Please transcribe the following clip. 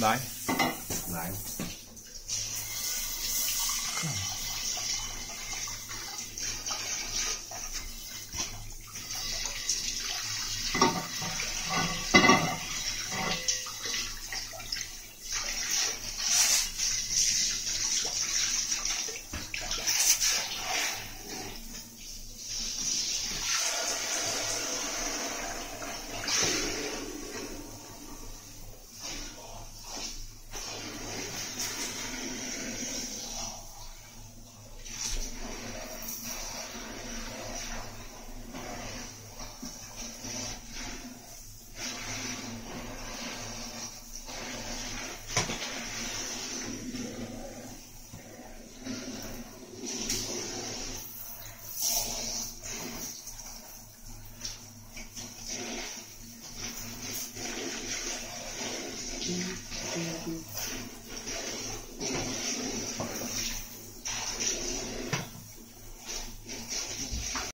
Đấy. Đấy. Tschüss.